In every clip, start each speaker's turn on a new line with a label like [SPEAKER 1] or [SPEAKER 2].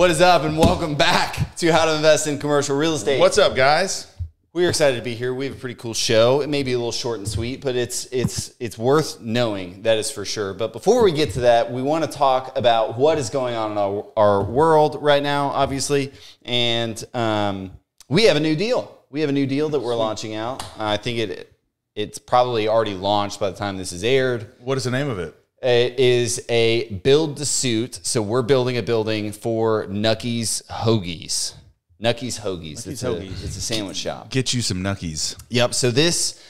[SPEAKER 1] What is up, and welcome back to How to Invest in Commercial Real Estate.
[SPEAKER 2] What's up, guys?
[SPEAKER 1] We're excited to be here. We have a pretty cool show. It may be a little short and sweet, but it's it's it's worth knowing. That is for sure. But before we get to that, we want to talk about what is going on in our, our world right now, obviously, and um, we have a new deal. We have a new deal that we're launching out. I think it it's probably already launched by the time this is aired.
[SPEAKER 2] What is the name of it?
[SPEAKER 1] It is a build to suit. So we're building a building for Nucky's Hoagies. Nucky's Hoagies. it's, A, it's a sandwich shop.
[SPEAKER 2] Get you some Nucky's.
[SPEAKER 1] Yep. So this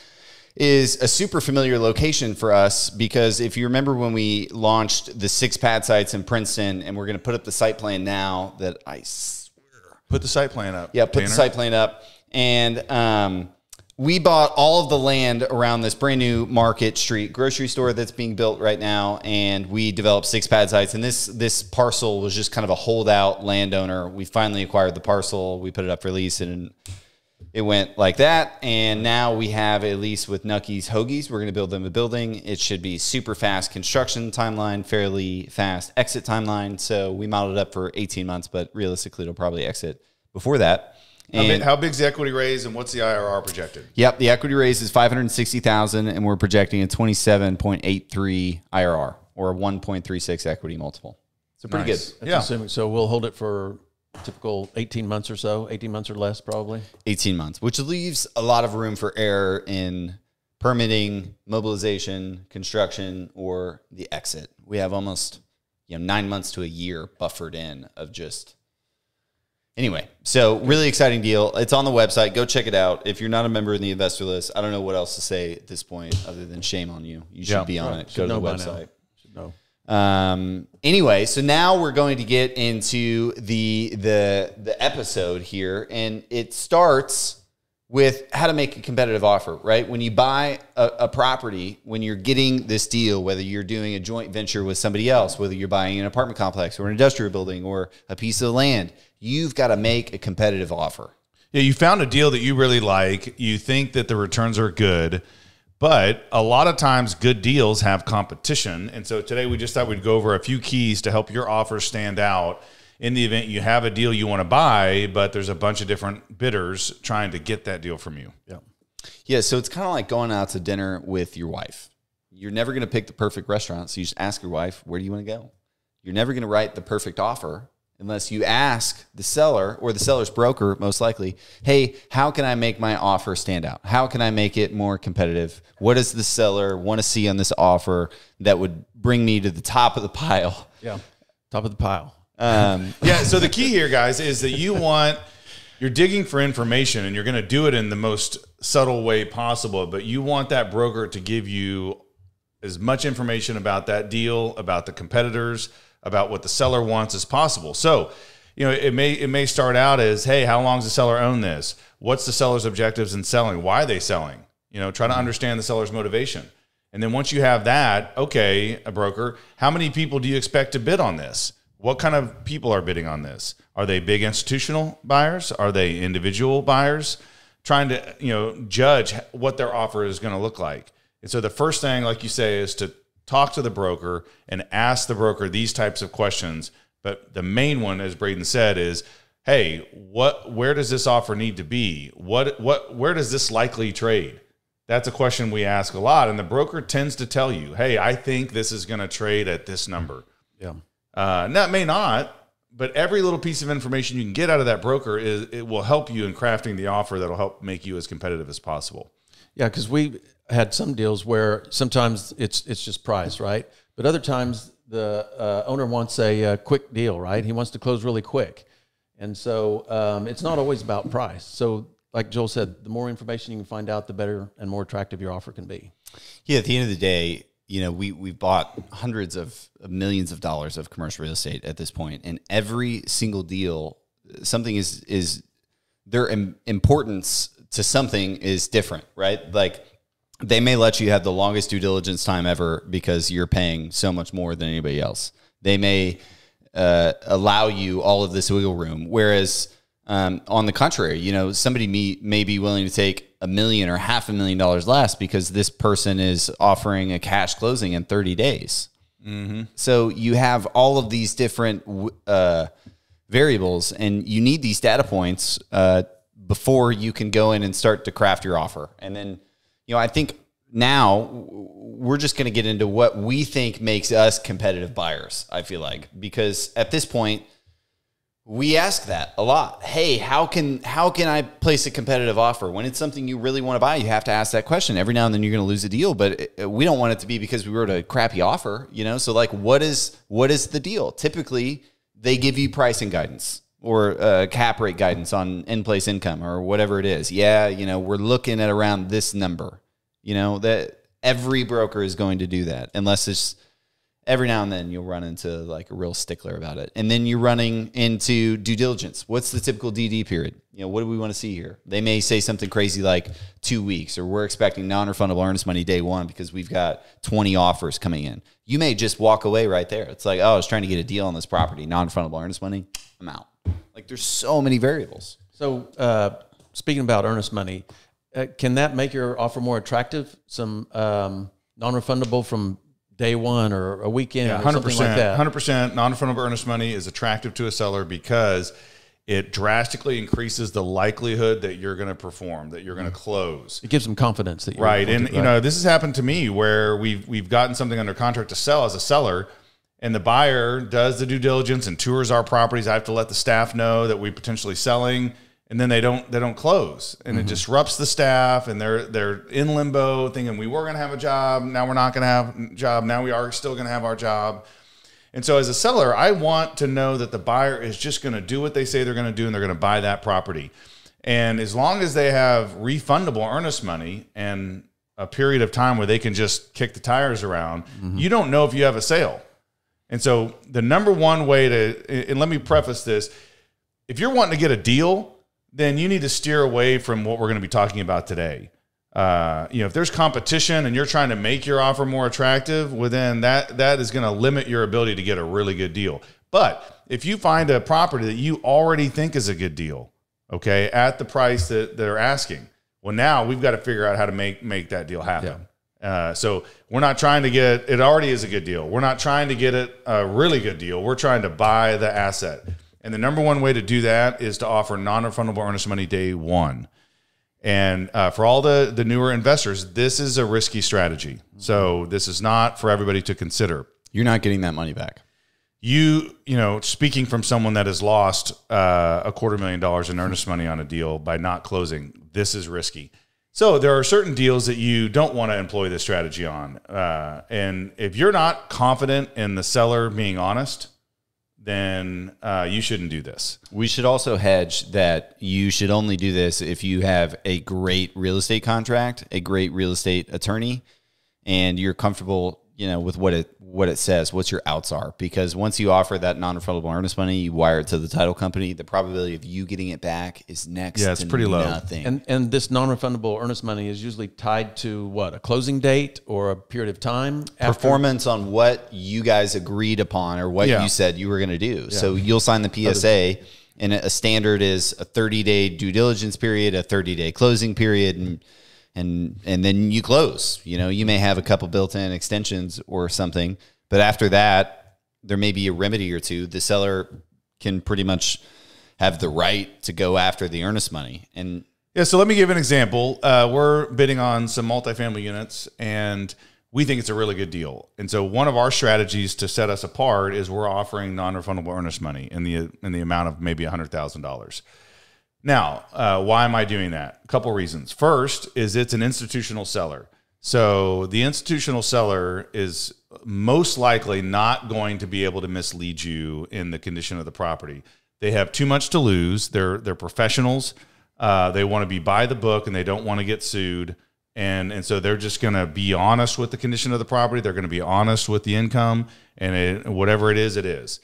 [SPEAKER 1] is a super familiar location for us because if you remember when we launched the six pad sites in Princeton, and we're going to put up the site plan now that I swear.
[SPEAKER 2] Put the site plan up.
[SPEAKER 1] Yeah, put
[SPEAKER 2] Tanner.
[SPEAKER 1] the site plan up. And um, we bought all of the land around this brand new Market Street grocery store that's being built right now, and we developed six pad sites. And this this parcel was just kind of a holdout landowner. We finally acquired the parcel. We put it up for lease, and it went like that. And now we have a lease with Nucky's Hoagies. We're going to build them a building. It should be super fast construction timeline, fairly fast exit timeline. So we modeled it up for 18 months, but realistically, it'll probably exit before that.
[SPEAKER 2] How, big, how big's the equity raise and what's the IRR projected?
[SPEAKER 1] Yep, the equity raise is five hundred sixty thousand, and we're projecting a twenty-seven point eight three IRR or a one point three six equity multiple. So pretty
[SPEAKER 2] Nice.
[SPEAKER 1] good.
[SPEAKER 3] That's
[SPEAKER 2] Yeah.
[SPEAKER 3] assuming so we'll hold it for typical 18 months or so, 18 months or less probably.
[SPEAKER 1] Eighteen months, which leaves a lot of room for error in permitting, mobilization, construction, or the exit. We have almost you know nine months to a year buffered in of just. Anyway, so really exciting deal. It's on the website. Go check it out. If you're not a member in the investor list, I don't know what else to say at this point other than shame on you. You should
[SPEAKER 2] Yeah.
[SPEAKER 1] be on
[SPEAKER 3] Right.
[SPEAKER 1] it.
[SPEAKER 3] Should
[SPEAKER 1] Go to the
[SPEAKER 3] know by now.
[SPEAKER 1] website.
[SPEAKER 3] Should know.
[SPEAKER 1] Um, anyway, so now we're going to get into the the the episode here, and it starts with how to make a competitive offer. Right when you buy a, a property, when you're getting this deal, whether you're doing a joint venture with somebody else, whether you're buying an apartment complex or an industrial building or a piece of land, you've got to make a competitive offer.
[SPEAKER 2] Yeah, you found a deal that you really like. You think that the returns are good, but a lot of times good deals have competition. And so today we just thought we'd go over a few keys to help your offer stand out in the event you have a deal you want to buy, but there's a bunch of different bidders trying to get that deal from you.
[SPEAKER 3] Yeah.
[SPEAKER 1] Yeah, so it's kind of like going out to dinner with your wife. You're never going to pick the perfect restaurant, so you just ask your wife, "Where do you want to go?" You're never going to write the perfect offer unless you ask the seller or the seller's broker, most likely, "Hey, how can I make my offer stand out? How can I make it more competitive? What does the seller want to see on this offer that would bring me to the top of the pile?"
[SPEAKER 3] Yeah. Top of the pile.
[SPEAKER 1] Um,
[SPEAKER 2] yeah. So the key here, guys, is that you want you're digging for information and you're going to do it in the most subtle way possible, but you want that broker to give you as much information about that deal, about the competitors, about what the seller wants as possible. So, you know, it may it may start out as, hey, how long does the seller own this? What's the seller's objectives in selling? Why are they selling? You know, try to mm-hmm. understand the seller's motivation. And then once you have that, okay, a broker, how many people do you expect to bid on this? What kind of people are bidding on this? Are they big institutional buyers? Are they individual buyers? Trying to, you know, judge what their offer is going to look like. And so the first thing, like you say, is to talk to the broker and ask the broker these types of questions. But the main one, as Braden said, is, hey, what where does this offer need to be? What what where does this likely trade? That's a question we ask a lot. And the broker tends to tell you, hey, I think this is going to trade at this number.
[SPEAKER 3] Yeah.
[SPEAKER 2] Uh, and that may not, but every little piece of information you can get out of that broker is it will help you in crafting the offer that'll help make you as competitive as possible.
[SPEAKER 3] Yeah, because we had some deals where sometimes it's it's just price, right? But other times the uh, owner wants a, uh quick deal, right? He wants to close really quick, and so um, it's not always about price. So, like Joel said, the more information you can find out, the better and more attractive your offer can be.
[SPEAKER 1] Yeah, at the end of the day, you know, we we've bought hundreds of millions of dollars of commercial real estate at this point, and every single deal, something is is their im- importance to something is different, right? Like they may let you have the longest due diligence time ever because you're paying so much more than anybody else. They may uh, allow you all of this wiggle room, whereas um, on the contrary, you know, somebody may, may be willing to take a million or half a million dollars less because this person is offering a cash closing in 30 days. So you have all of these different uh, variables, and you need these data points uh, before you can go in and start to craft your offer. And then, you know, I think now we're just going to get into what we think makes us competitive buyers. I feel like because at this point we ask that a lot. Hey, how can how can I place a competitive offer when it's something you really want to buy? You have to ask that question. Every now and then you're going to lose a deal, but it, we don't want it to be because we wrote a crappy offer, you know? So like what is what is the deal? Typically, they give you pricing guidance or uh, cap rate guidance on in place income or whatever it is. Yeah, you know, we're looking at around this number. You know, that every broker is going to do that unless it's every now and then you'll run into like a real stickler about it. And then you're running into due diligence. What's the typical DD period? You know, what do we want to see here? They may say something crazy like two weeks, or we're expecting non refundable earnest money day one because we've got 20 offers coming in. You may just walk away right there. It's like, oh, I was trying to get a deal on this property, non refundable earnest money, I'm out. Like there's so many variables.
[SPEAKER 3] So, uh, speaking about earnest money, uh, can that make your offer more attractive? Some um, non-refundable from day one or a weekend
[SPEAKER 2] Yeah,
[SPEAKER 3] or
[SPEAKER 2] hundred
[SPEAKER 3] something like
[SPEAKER 2] percent,
[SPEAKER 3] that.
[SPEAKER 2] hundred percent non-refundable earnest money is attractive to a seller because it drastically increases the likelihood that you're going to perform, that you're going to close.
[SPEAKER 3] It gives them confidence that you're
[SPEAKER 2] Right, and
[SPEAKER 3] to-
[SPEAKER 2] you know this has happened to me where we've we've gotten something under contract to sell as a seller, and the buyer does the due diligence and tours our properties. I have to let the staff know that we potentially selling, and then they don't they don't close, and
[SPEAKER 3] Mm-hmm.
[SPEAKER 2] it disrupts the staff, and they're they're in limbo, thinking we were going to have a job, now we're not going to have a job, now we are still going to have our job. And so, as a seller, I want to know that the buyer is just going to do what they say they're going to do and they're going to buy that property. And as long as they have refundable earnest money and a period of time where they can just kick the tires around, you don't know if you have a sale. And so, the number one way to, and let me preface this if you're wanting to get a deal, then you need to steer away from what we're going to be talking about today. Uh, you know, if there's competition and you're trying to make your offer more attractive, well, then that that is going to limit your ability to get a really good deal. But if you find a property that you already think is a good deal, okay, at the price that they're asking, well, now we've got to figure out how to make make that deal happen. Uh, so we're not trying to get it already is a good deal. We're not trying to get it a really good deal. We're trying to buy the asset. And the number one way to do that is to offer non-refundable earnest money day one. And uh, for all the the newer investors, this is a risky strategy. So this is not for everybody to consider.
[SPEAKER 1] You're not getting that money back.
[SPEAKER 2] You you know, speaking from someone that has lost uh, a quarter million dollars in earnest money on a deal by not closing, this is risky. So there are certain deals that you don't want to employ this strategy on, uh, and if you're not confident in the seller being honest, then uh, you shouldn't do this.
[SPEAKER 1] We should also hedge that you should only do this if you have a great real estate contract, a great real estate attorney, and you're comfortable, you know, with what it what it says, what your outs are. Because once you offer that non-refundable earnest money, you wire it to the title company. The probability of you getting it back is next.
[SPEAKER 2] Yeah, it's
[SPEAKER 1] to
[SPEAKER 2] pretty low.
[SPEAKER 1] Nothing.
[SPEAKER 3] And and this non-refundable earnest money is usually tied to what a closing date or a period of time. after-
[SPEAKER 1] performance on what you guys agreed upon or what
[SPEAKER 2] Yeah.
[SPEAKER 1] you said you were going to do. So you'll sign the PSA, and a standard is a 30 day due diligence period, a 30 day closing period, and and and then you close. You know, you may have a couple built in extensions or something, but after that, there may be a remedy or two. The seller can pretty much have the right to go after the earnest money and
[SPEAKER 2] Yeah, so let me give an example. Uh, we're bidding on some multifamily units, and we think it's a really good deal. And so one of our strategies to set us apart is we're offering non-refundable earnest money in the in the amount of maybe hundred thousand dollars. Now, uh, why am I doing that? A couple reasons. First is it's an institutional seller. So the institutional seller is most likely not going to be able to mislead you in the condition of the property. They have too much to lose. They're they're professionals. Uh, they want to be by the book and they don't want to get sued. And and so they're just going to be honest with the condition of the property. They're going to be honest with the income and it, whatever it is, it is.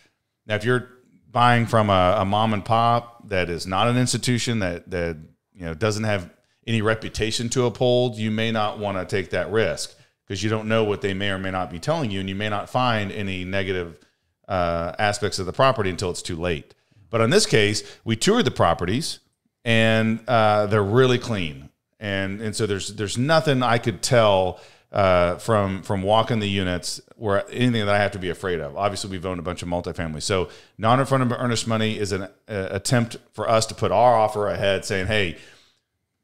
[SPEAKER 2] Now, if you're buying from a, a mom and pop that is not an institution that that you know doesn't have any reputation to uphold, you may not want to take that risk because you don't know what they may or may not be telling you, and you may not find any negative uh, aspects of the property until it's too late. But in this case, we toured the properties, and uh, they're really clean, and and so there's there's nothing I could tell uh, from from walking the units where anything that I have to be afraid of. Obviously, we've owned a bunch of multifamily, so non-refundable earnest money is an uh, attempt for us to put our offer ahead, saying, "Hey."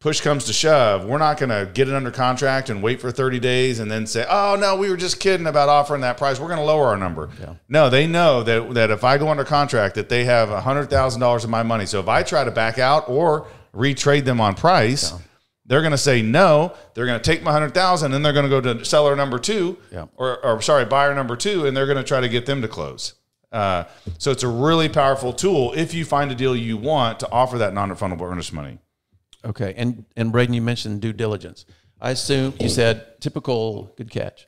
[SPEAKER 2] Push comes to shove, we're not going to get it under contract and wait for 30 days and then say, "Oh no, we were just kidding about offering that price. We're going to lower our number." No, they know that that if I go under contract, that they have hundred thousand dollars of my money. So if I try to back out or retrade them on price, they're going to say no. They're going to take my hundred thousand, and they're going to go to seller number two,
[SPEAKER 3] Yeah.
[SPEAKER 2] or, or sorry, buyer number two, and they're going to try to get them to close. Uh, so it's a really powerful tool if you find a deal you want to offer that non-refundable earnest money.
[SPEAKER 3] Okay, and and Braden, you mentioned due diligence. I assume you said typical. Good catch.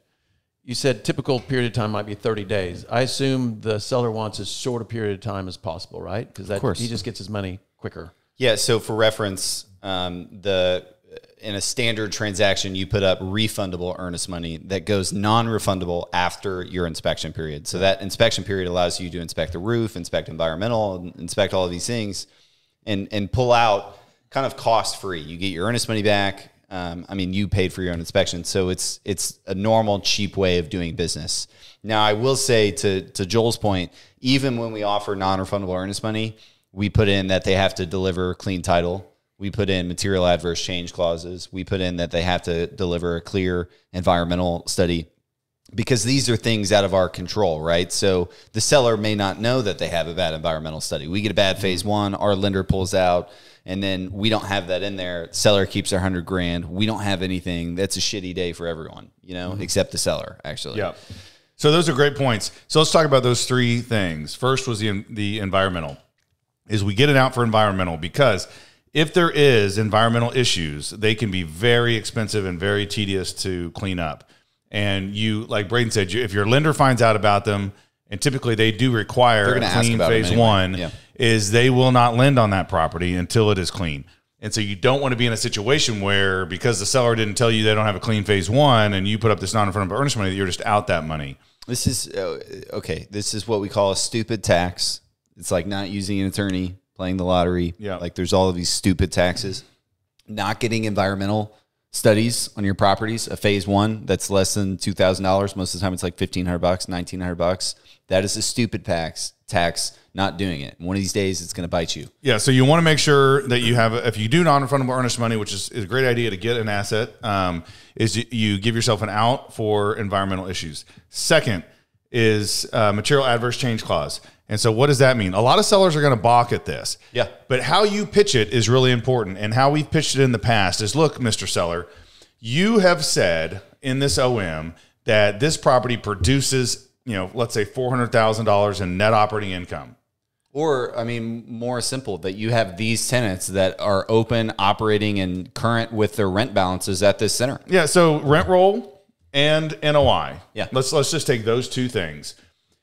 [SPEAKER 3] You said typical period of time might be 30 days. I assume the seller wants as short a period of time as possible, right? Because that he just gets his money quicker.
[SPEAKER 1] Yeah. So for reference, um, the in a standard transaction, you put up refundable earnest money that goes non-refundable after your inspection period. So that inspection period allows you to inspect the roof, inspect environmental, inspect all of these things, and and pull out kind of cost free. You get your earnest money back. Um, I mean, you paid for your own inspection, so it's it's a normal, cheap way of doing business. Now, I will say to to Joel's point, even when we offer non-refundable earnest money, we put in that they have to deliver clean title. We put in material adverse change clauses. We put in that they have to deliver a clear environmental study because these are things out of our control, right? So the seller may not know that they have a bad environmental study. We get a bad phase mm-hmm. one, our lender pulls out, and then we don't have that in there. Seller keeps their hundred grand. We don't have anything. That's a shitty day for everyone, you know, mm-hmm. except the seller, actually.
[SPEAKER 2] Yeah. So those are great points. So let's talk about those three things. First was the the environmental. Is we get it out for environmental because if there is environmental issues, they can be very expensive and very tedious to clean up. And you, like Braden said, you, if your lender finds out about them, and typically they do require
[SPEAKER 1] They're
[SPEAKER 2] a
[SPEAKER 1] gonna
[SPEAKER 2] clean phase
[SPEAKER 1] anyway.
[SPEAKER 2] one,
[SPEAKER 1] Yeah.
[SPEAKER 2] is they will not lend on that property until it is clean. And so you don't want to be in a situation where because the seller didn't tell you they don't have a clean phase one and you put up this non-refundable earnest money, that you're just out that money.
[SPEAKER 1] This is uh, okay. This is what we call a stupid tax. It's like not using an attorney, playing the lottery.
[SPEAKER 2] Yeah.
[SPEAKER 1] Like there's all of these stupid taxes. Not getting environmental studies on your properties, a phase one that's less than two thousand dollars. Most of the time, it's like fifteen hundred bucks, nineteen hundred bucks. That is a stupid tax. Tax. Not doing it. One of these days, it's going to bite you.
[SPEAKER 2] Yeah, so you want to make sure that you have, if you do non-refundable earnest money, which is, is a great idea to get an asset, um, is you, you give yourself an out for environmental issues. Second is uh, material adverse change clause. And so what does that mean? A lot of sellers are going to balk at this.
[SPEAKER 1] Yeah.
[SPEAKER 2] But how you pitch it is really important. And how we've pitched it in the past is look, Mr. Seller, you have said in this OM that this property produces, you know, let's say $400,000 in net operating income.
[SPEAKER 1] Or, I mean, more simple that you have these tenants that are open, operating, and current with their rent balances at this center.
[SPEAKER 2] Yeah, so rent roll and NOI.
[SPEAKER 1] Yeah.
[SPEAKER 2] Let's let's just take those two things.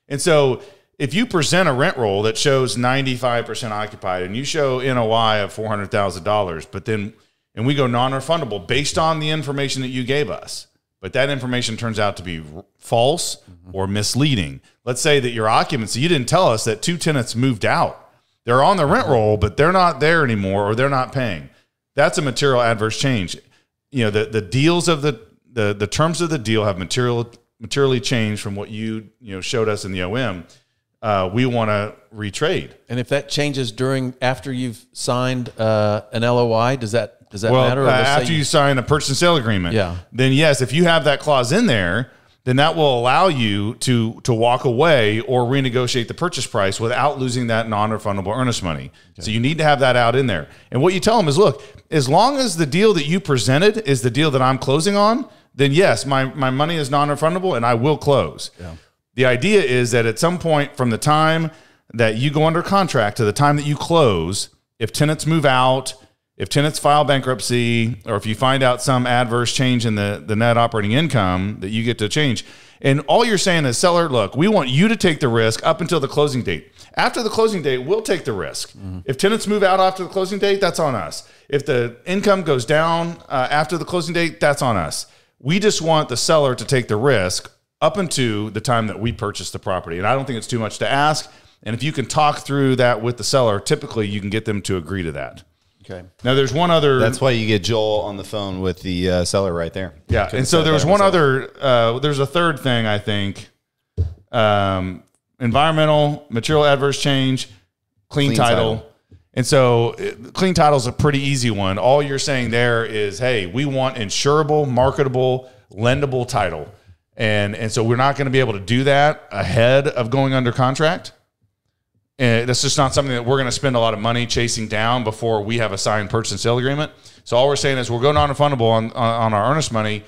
[SPEAKER 2] And so if you present a rent roll that shows 95% occupied and you show NOI of $400,000, but then and we go non-refundable based on the information that you gave us. But that information turns out to be false mm-hmm. or misleading. Let's say that your occupancy, you didn't tell us that two tenants moved out. They're on the rent mm-hmm. roll, but they're not there anymore or they're not paying. That's a material adverse change. You know, the, the deals of the, the the terms of the deal have material materially changed from what you you know showed us in the OM. Uh, we want to retrade.
[SPEAKER 3] And if that changes during after you've signed uh, an LOI, does that does that
[SPEAKER 2] Well,
[SPEAKER 3] matter?
[SPEAKER 2] uh, after you, sign a purchase and sale agreement,
[SPEAKER 3] Yeah.
[SPEAKER 2] then yes, if you have that clause in there, then that will allow you to to walk away or renegotiate the purchase price without losing that non-refundable earnest money. So you need to have that out in there. And what you tell them is, look, as long as the deal that you presented is the deal that I'm closing on, then yes, my my money is non-refundable and I will close. The idea is that at some point from the time that you go under contract to the time that you close, if tenants move out, if tenants file bankruptcy, or if you find out some adverse change in the, the net operating income that you get to change, and all you're saying is, seller, look, we want you to take the risk up until the closing date. After the closing date, we'll take the risk. If tenants move out after the closing date, that's on us. If the income goes down uh, after the closing date, that's on us. We just want the seller to take the risk up until the time that we purchased the property. And I don't think it's too much to ask. And if you can talk through that with the seller, typically you can get them to agree to that.
[SPEAKER 3] Okay.
[SPEAKER 2] Now, there's one other.
[SPEAKER 1] That's why you get Joel on the phone with the uh, seller right there.
[SPEAKER 2] Yeah, and so there was one other. Uh, there's a third thing I think. Um, environmental, material adverse change, clean,
[SPEAKER 1] Clean
[SPEAKER 2] title.
[SPEAKER 1] title.
[SPEAKER 2] And so, it, clean title is a pretty easy one. All you're saying there is, hey, we want insurable, marketable, lendable title, and and so we're not going to be able to do that ahead of going under contract. And that's just not something that we're going to spend a lot of money chasing down before we have a signed purchase and sale agreement. So all we're saying is we're going non-refundable on, on, our earnest money,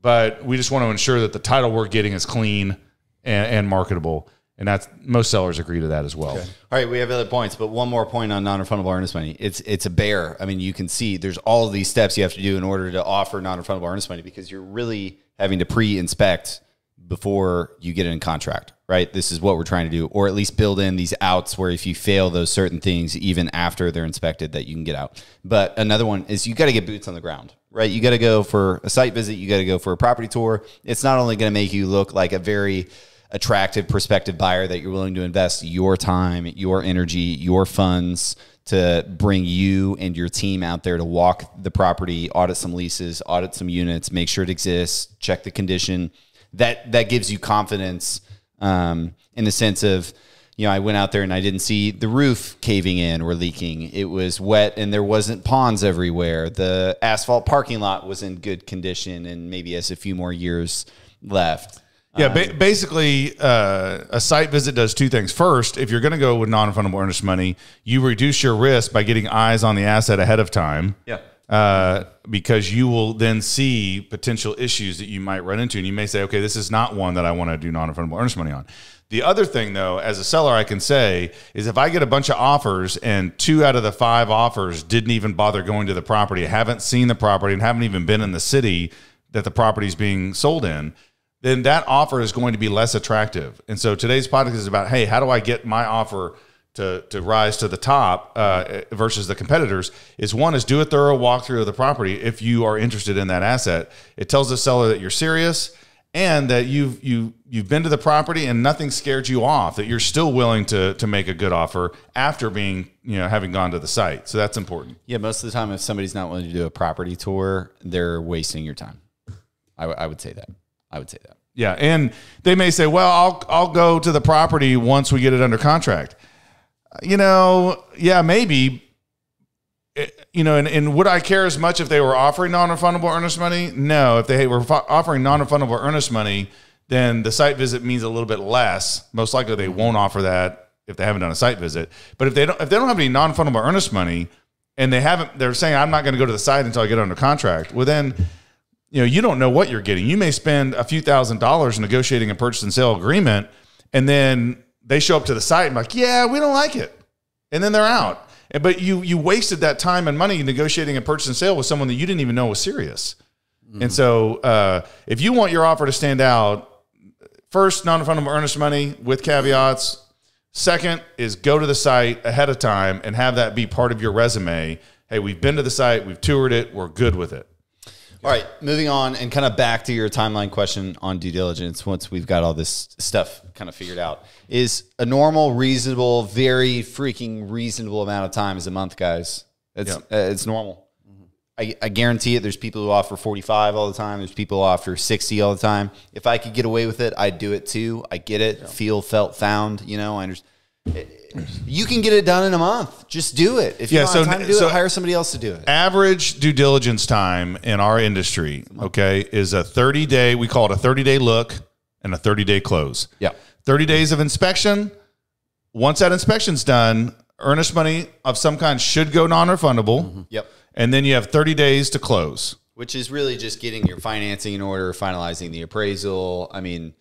[SPEAKER 2] but we just want to ensure that the title we're getting is clean and, and marketable. And that's most sellers agree to that as well.
[SPEAKER 1] All right, we have other points, but one more point on non-refundable earnest money. It's it's a bear. I mean, you can see there's all these steps you have to do in order to offer non-refundable earnest money because you're really having to pre-inspect before you get in contract, right? This is what we're trying to do, or at least build in these outs where if you fail those certain things, even after they're inspected, that you can get out. But another one is you got to get boots on the ground, right? You got to go for a site visit, you got to go for a property tour. It's not only going to make you look like a very attractive prospective buyer that you're willing to invest your time, your energy, your funds to bring you and your team out there to walk the property, audit some leases, audit some units, make sure it exists, check the condition. That that gives you confidence um, in the sense of, you know, I went out there and I didn't see the roof caving in or leaking. It was wet and there wasn't ponds everywhere. The asphalt parking lot was in good condition and maybe has a few more years left.
[SPEAKER 2] Yeah, ba- basically, uh, a site visit does two things. First, if you're going to go with non-refundable earnest money, you reduce your risk by getting eyes on the asset ahead of time.
[SPEAKER 1] Yeah.
[SPEAKER 2] Uh, because you will then see potential issues that you might run into, and you may say, "Okay, this is not one that I want to do non-refundable earnest money on." The other thing, though, as a seller, I can say is if I get a bunch of offers and two out of the five offers didn't even bother going to the property, haven't seen the property, and haven't even been in the city that the property is being sold in, then that offer is going to be less attractive. And so today's podcast is about, hey, how do I get my offer to, to rise to the top uh, versus the competitors? Is one is do a thorough walkthrough of the property if you are interested in that asset. It tells the seller that you're serious and that you've you you've been to the property and nothing scared you off. That you're still willing to to make a good offer after being you know having gone to the site. So that's important.
[SPEAKER 1] Yeah, most of the time, if somebody's not willing to do a property tour, they're wasting your time. I, I would say that. I would say that.
[SPEAKER 2] Yeah, and they may say, "Well, I'll I'll go to the property once we get it under contract." You know, yeah, maybe. It- You know, and, and would I care as much if they were offering non-refundable earnest money? No. If they were offering non-refundable earnest money, then the site visit means a little bit less. Most likely, they won't offer that if they haven't done a site visit. But if they don't, if they don't have any non-refundable earnest money, and they haven't, they're saying, "I'm not going to go to the site until I get under contract." Well, then you know, you don't know what you're getting. You may spend a few thousand dollars negotiating a purchase and sale agreement, and then they show up to the site and like, yeah, we don't like it, and then they're out. But you you wasted that time and money negotiating a purchase and sale with someone that you didn't even know was serious. And so, uh, if you want your offer to stand out, first non-refundable earnest money with caveats. Second is go to the site ahead of time and have that be part of your resume. Hey, we've been to the site, we've toured it, we're good with it.
[SPEAKER 1] All right, moving on and kind of back to your timeline question on due diligence. Once we've got all this stuff kind of figured out, is a normal, reasonable, very freaking reasonable amount of time is a month, guys. It's
[SPEAKER 2] Yep.
[SPEAKER 1] uh, it's normal. I, I guarantee it. There's people who offer 45 all the time. There's people who offer 60 all the time. If I could get away with it, I'd do it too. I get it. Feel, felt, found. You know, I understand. You can get it done in a month. Just do it. If you
[SPEAKER 2] Yeah,
[SPEAKER 1] don't
[SPEAKER 2] so-
[SPEAKER 1] have time to do
[SPEAKER 2] so-
[SPEAKER 1] it, hire somebody else to do it.
[SPEAKER 2] average due diligence time in our industry, okay, is a 30 day, we call it a 30 day look and a 30 day close.
[SPEAKER 1] Yeah.
[SPEAKER 2] 30 days of inspection. Once that inspection's done, earnest money of some kind should go non refundable.
[SPEAKER 1] Yep.
[SPEAKER 2] And then you have 30 days to close.
[SPEAKER 1] which is really just getting your financing in order, finalizing the appraisal. I mean,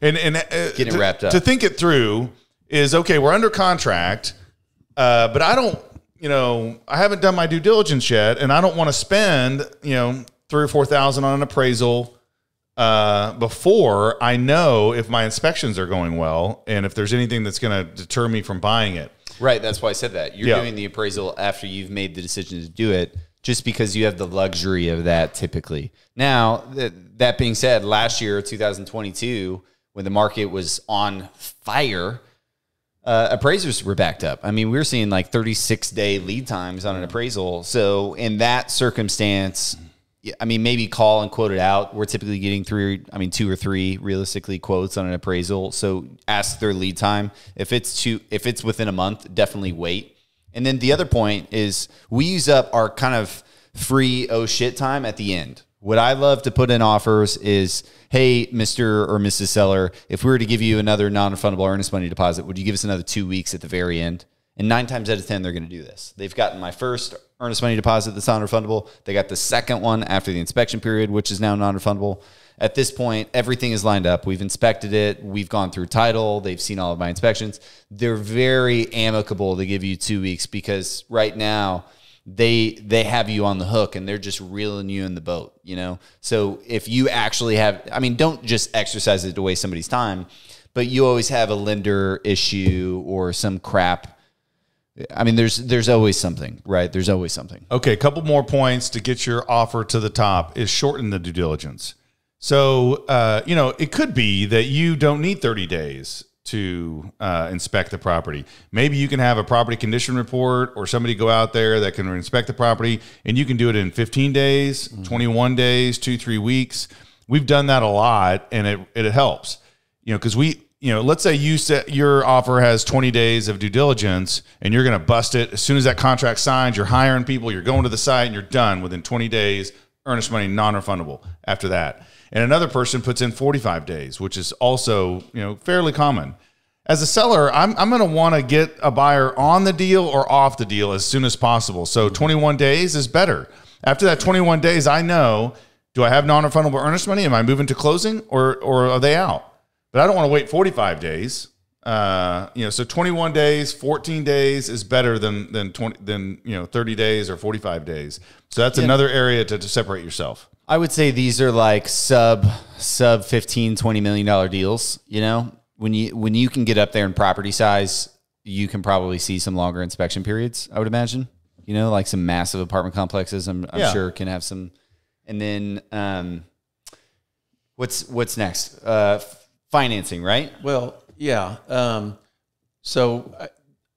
[SPEAKER 2] And, and uh,
[SPEAKER 1] Getting
[SPEAKER 2] to,
[SPEAKER 1] wrapped up.
[SPEAKER 2] To think it through is okay, we're under contract, uh, but I don't, you know, I haven't done my due diligence yet, and I don't want to spend, you know, three or four thousand on an appraisal uh, before I know if my inspections are going well and if there's anything that's going to deter me from buying it.
[SPEAKER 1] right. That's why I said that. You're
[SPEAKER 2] Yeah.
[SPEAKER 1] doing the appraisal after you've made the decision to do it, just because you have the luxury of that typically. Now, th- that being said, last year, 2022, when the market was on fire, uh, appraisers were backed up. I mean, we were seeing like 36 day lead times on an appraisal. So in that circumstance, I mean, maybe call and quote it out. We're typically getting three, I mean, two or three realistically quotes on an appraisal. So ask their lead time. If it's two, if it's within a month, definitely wait. And then the other point is we use up our kind of free oh shit time at the end. What I love to put in offers is, hey, Mr. or Mrs. Seller, if we were to give you another non-refundable earnest money deposit, would you give us another two weeks at the very end? And nine times out of 10, they're going to do this. They've gotten my first earnest money deposit that's non refundable. They got the second one after the inspection period, which is now non refundable. At this point, everything is lined up. We've inspected it. We've gone through title. They've seen all of my inspections. They're very amicable to give you two weeks because right now, they they have you on the hook and they're just reeling you in the boat, you know. So if you actually have, I mean, don't just exercise it to waste somebody's time, but you always have a lender issue or some crap. I mean, there's there's always something, right? There's always something.
[SPEAKER 2] Okay, a couple more points to get your offer to the top is shorten the due diligence. So, uh, you know, it could be that you don't need 30 days to uh, inspect the property. Maybe you can have a property condition report or somebody go out there that can inspect the property and you can do it in 15 days, 21 days, two, three weeks. We've done that a lot and it, it helps, you know, because we, you know, let's say you set your offer has 20 days of due diligence and you're going to bust it. As soon as that contract signs, you're hiring people, you're going to the site and you're done within 20 days, earnest money non-refundable after that. And another person puts in 45 days, which is also, you know, fairly common. As a seller, I'm, I'm going to want to get a buyer on the deal or off the deal as soon as possible. So 21 days is better. After that 21 days, I know, do I have non-refundable earnest money? Am I moving to closing or, or are they out? But I don't want to wait 45 days. Uh, you know, so 21 days, 14 days is better than than 20 than you know 30 days or 45 days. So that's another area to, to separate yourself.
[SPEAKER 1] I would say these are like sub sub 15 20 million dollar deals, you know? When you when you can get up there in property size, you can probably see some longer inspection periods, I would imagine. You know, like some massive apartment complexes I'm, I'm
[SPEAKER 2] Yeah.
[SPEAKER 1] sure can have some and then um what's what's next? Uh financing, right?
[SPEAKER 3] Well, yeah. Um, so I,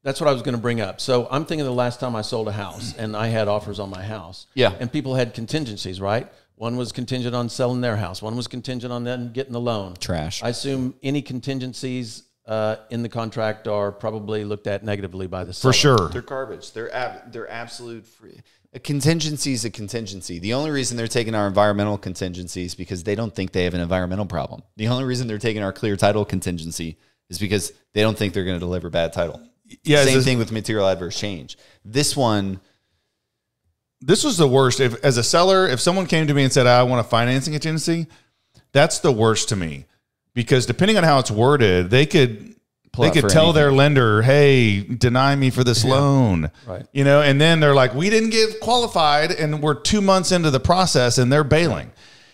[SPEAKER 3] that's what I was going to bring up. So I'm thinking the last time I sold a house and I had offers on my house.
[SPEAKER 1] Yeah.
[SPEAKER 3] And people had contingencies, right? One was contingent on selling their house. One was contingent on them getting the loan.
[SPEAKER 1] Trash.
[SPEAKER 3] I assume any contingencies uh, in the contract are probably looked at negatively by the seller.
[SPEAKER 2] For sure.
[SPEAKER 1] They're garbage. They're ab- they're absolute free. A contingency is a contingency. The only reason they're taking our environmental contingency is because they don't think they have an environmental problem. The only reason they're taking our clear title contingency is because they don't think they're going to deliver bad title.
[SPEAKER 2] Yeah,
[SPEAKER 1] Same thing with material adverse change. This one,
[SPEAKER 2] this was the worst. If as a seller, if someone came to me and said, "I want a financing contingency," that's the worst to me because depending on how it's worded, they could they could tell
[SPEAKER 1] anything.
[SPEAKER 2] their lender, "Hey, deny me for this loan."
[SPEAKER 3] Right.
[SPEAKER 2] You know, and then they're like, "We didn't get qualified, and we're two months into the process, and they're bailing."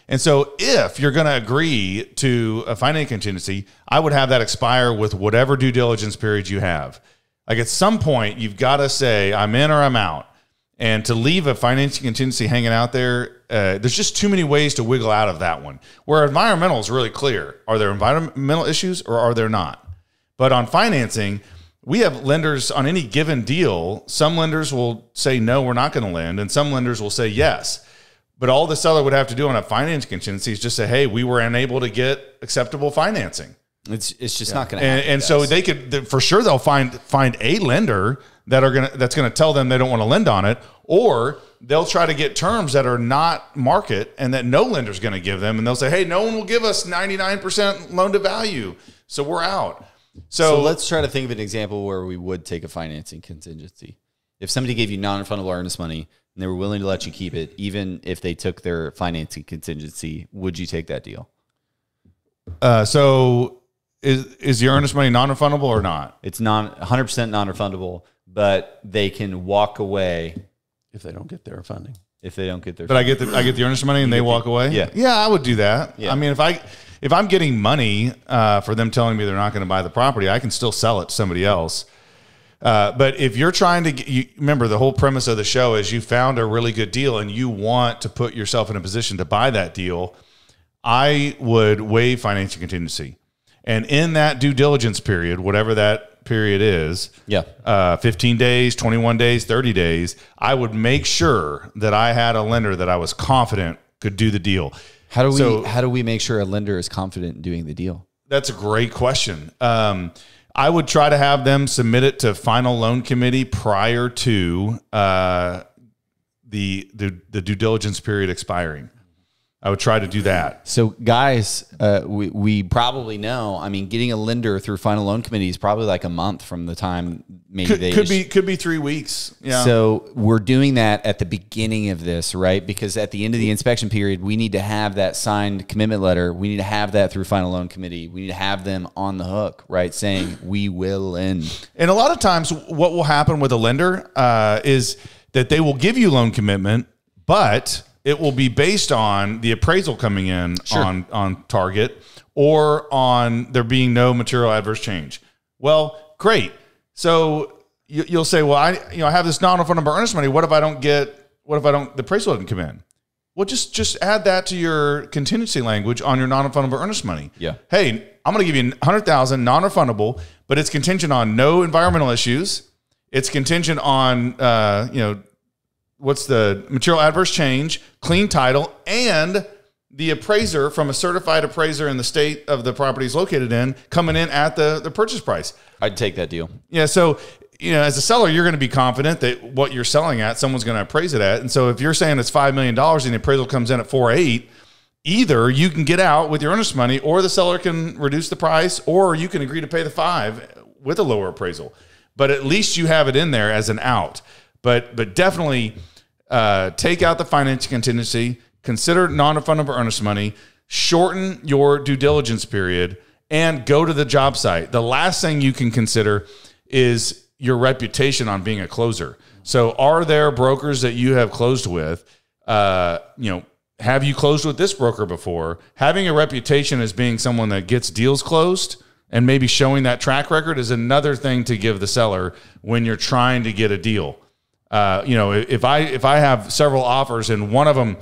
[SPEAKER 2] And so, if you're going to agree to a financing contingency, I would have that expire with whatever due diligence period you have. Like at some point, you've got to say, "I'm in" or "I'm out." And to leave a financing contingency hanging out there, uh, there's just too many ways to wiggle out of that one. Where environmental is really clear: are there environmental issues or are there not? But on financing, we have lenders on any given deal. Some lenders will say no, we're not going to lend, and some lenders will say yes. But all the seller would have to do on a finance contingency is just say, "Hey, we were unable to get acceptable financing."
[SPEAKER 1] it's it's just not going to happen.
[SPEAKER 2] and so they could th- for sure they'll find find a lender that are gonna that's gonna tell them they don't want to lend on it, or they'll try to get terms that are not market and that no lender's gonna give them, and they'll say, hey, no one will give us ninety nine percent loan to value, so we're out. So,
[SPEAKER 1] So let's try to think of an example where we would take a financing contingency. If somebody gave you non-refundable earnest money and they were willing to let you keep it, even if they took their financing contingency, would you take that deal?
[SPEAKER 2] uh, so is is your earnest money non refundable or not?
[SPEAKER 1] It's non 100% non-refundable, but they can walk away
[SPEAKER 3] if they don't get their funding.
[SPEAKER 1] if they don't get their.
[SPEAKER 2] But I get the I get the earnest money and they walk away.
[SPEAKER 1] yeah.
[SPEAKER 2] yeah, I would do that.
[SPEAKER 1] Yeah.
[SPEAKER 2] I mean, if I if I'm getting money uh, for them telling me they're not going to buy the property, I can still sell it to somebody else. Uh, but if you're trying to get, you, remember the whole premise of the show is you found a really good deal and you want to put yourself in a position to buy that deal, I would waive financial contingency. And in that due diligence period, whatever that period is,
[SPEAKER 1] Yeah.
[SPEAKER 2] uh, 15 days, 21 days, 30 days, I would make sure that I had a lender that I was confident could do the deal.
[SPEAKER 1] How do we
[SPEAKER 2] So-
[SPEAKER 1] how do we make sure a lender is confident in doing the deal?
[SPEAKER 2] That's a great question. Um, I would try to have them submit it to final loan committee prior to uh, the, the the due diligence period expiring. I would try to do that.
[SPEAKER 1] So, guys, uh, we, we probably know. I mean, getting a lender through final loan committee is probably like a month from the time maybe
[SPEAKER 2] Could,
[SPEAKER 1] they
[SPEAKER 2] could be could be three weeks. Yeah.
[SPEAKER 1] So we're doing that at the beginning of this, right? Because at the end of the inspection period, we need to have that signed commitment letter. We need to have that through final loan committee. We need to have them on the hook, right? Saying we will lend.
[SPEAKER 2] And a lot of times, what will happen with a lender uh, is that they will give you loan commitment, but it will be based on the appraisal coming in on on target or on there being no material adverse change. Well, great. So you, you'll say, well, I you know I have this non-refundable earnest money. What if I don't get? What if I don't? The appraisal doesn't come in. Well, just just add that to your contingency language on your non-refundable earnest money.
[SPEAKER 1] Yeah.
[SPEAKER 2] Hey, I'm going to give you hundred thousand non-refundable, but it's contingent on no environmental issues. It's contingent on uh, you know what's the material adverse change, clean title, and the appraiser from a certified appraiser in the state of the property is located in coming in at the the purchase price.
[SPEAKER 1] I'd take that deal.
[SPEAKER 2] Yeah, so you know, as a seller, you're going to be confident that what you're selling at, someone's going to appraise it at. And so if you're saying it's five million dollars and the appraisal comes in at four eight, either you can get out with your earnest money, or the seller can reduce the price, or you can agree to pay the five with a lower appraisal. But at least you have it in there as an out. But but definitely uh, take out the financial contingency. Consider non-refundable earnest money. Shorten your due diligence period and go to the job site. The last thing you can consider is your reputation on being a closer. So, are there brokers that you have closed with? Uh, you know, have you closed with this broker before? Having a reputation as being someone that gets deals closed and maybe showing that track record is another thing to give the seller when you're trying to get a deal. Uh, you know, if I if I have several offers and one of them,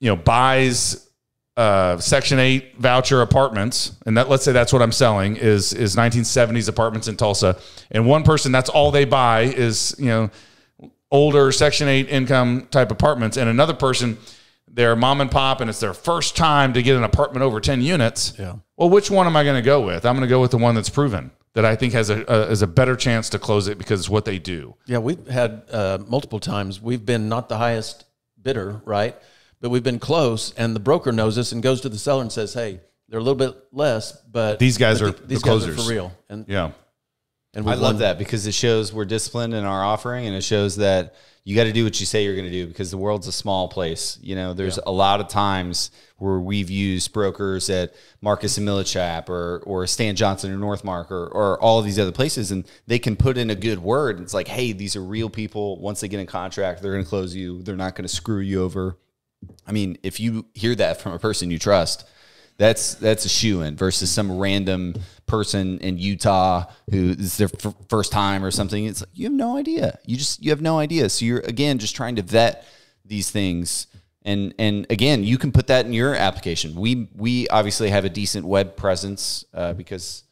[SPEAKER 2] you know, buys uh, Section Eight voucher apartments, and that let's say that's what I'm selling is is 1970s apartments in Tulsa, and one person that's all they buy is you know older Section Eight income type apartments, and another person they're mom and pop and it's their first time to get an apartment over 10 units.
[SPEAKER 3] Yeah.
[SPEAKER 2] Well, which one am I going to go with? I'm going to go with the one that's proven that I think has a, a is a better chance to close it because it's what they do.
[SPEAKER 3] Yeah, we've had uh, multiple times. We've been not the highest bidder, right? But we've been close, and the broker knows us and goes to the seller and says, "Hey, they're a little bit less, but
[SPEAKER 2] These guys
[SPEAKER 3] but
[SPEAKER 2] are
[SPEAKER 3] th-
[SPEAKER 2] the
[SPEAKER 3] these guys are
[SPEAKER 2] closers."
[SPEAKER 3] for real." And
[SPEAKER 2] Yeah.
[SPEAKER 3] and
[SPEAKER 1] I
[SPEAKER 3] we've
[SPEAKER 1] love
[SPEAKER 3] won-
[SPEAKER 1] that because it shows we're disciplined in our offering, and it shows that you got to do what you say you're going to do because the world's a small place. You know, there's a lot of times where we've used brokers at Marcus and Millichap or or Stan Johnson or Northmarq or or all of these other places, and they can put in a good word. It's like, hey, these are real people. Once they get in contract, they're going to close you. They're not going to screw you over. I mean, if you hear that from a person you trust, that's that's a shoe in versus some random person in Utah who is their f- first time or something. It's like you have no idea. You just you have no idea. So you're again just trying to vet these things. And and again, you can put that in your application. We we obviously have a decent web presence uh, because,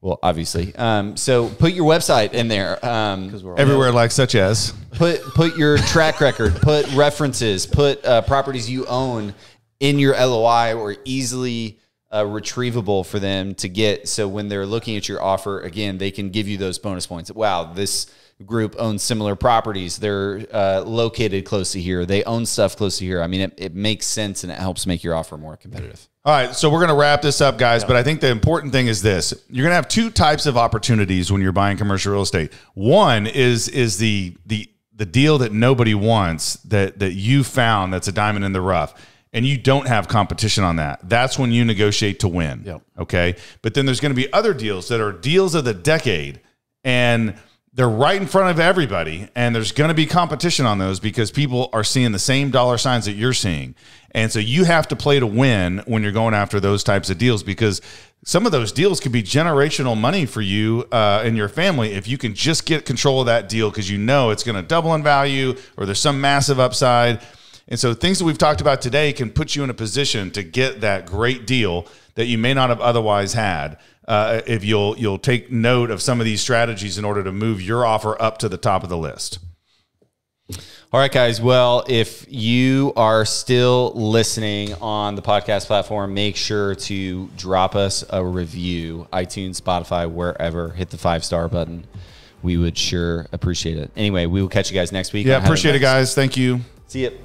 [SPEAKER 1] well, obviously. Um, so put your website in there. Um,
[SPEAKER 3] we're all-
[SPEAKER 2] Everywhere like such as
[SPEAKER 1] put put your track record, put references, put uh, properties you own in your LOI or easily uh, retrievable for them to get. So when they're looking at your offer, again, they can give you those bonus points. Wow, this group owns similar properties. They're uh, located close to here. They own stuff close to here. I mean, it, it makes sense and it helps make your offer more competitive.
[SPEAKER 2] All right, so we're going to wrap this up, guys. But I think the important thing is this: you're going to have two types of opportunities when you're buying commercial real estate. One is is the the the deal that nobody wants that that you found that's a diamond in the rough, and you don't have competition on that. That's when you negotiate to win.
[SPEAKER 3] Yep.
[SPEAKER 2] Okay, but then there's going to be other deals that are deals of the decade, and they're right in front of everybody and there's going to be competition on those because people are seeing the same dollar signs that you're seeing and so you have to play to win when you're going after those types of deals because some of those deals could be generational money for you uh, and your family if you can just get control of that deal because you know it's going to double in value or there's some massive upside And so things that we've talked about today can put you in a position to get that great deal that you may not have otherwise had. Uh, if you'll you'll take note of some of these strategies in order to move your offer up to the top of the list.
[SPEAKER 1] All right, guys. Well, if you are still listening on the podcast platform, make sure to drop us a review, iTunes, Spotify, wherever. Hit the five star button. We would sure appreciate it. Anyway, we will catch you guys next week.
[SPEAKER 2] Yeah,
[SPEAKER 1] on How to
[SPEAKER 2] appreciate it, guys. Thank you.
[SPEAKER 1] See you.